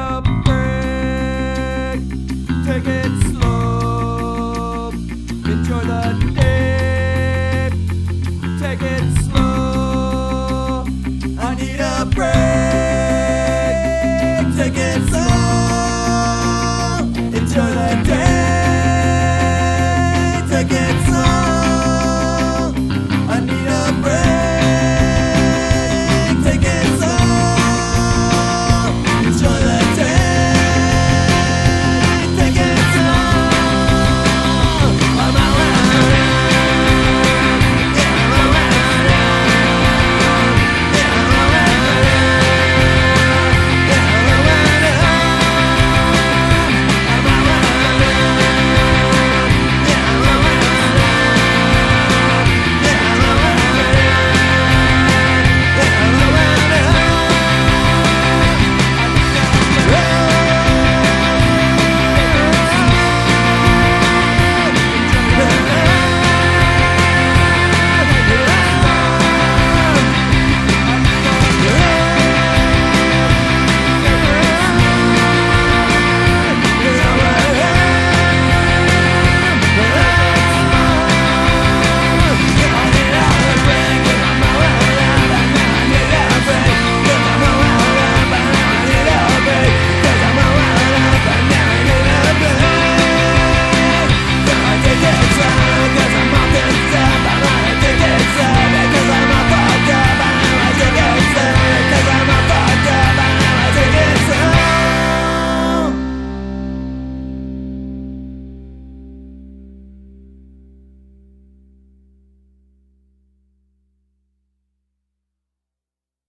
a break. Take it slow. Enjoy the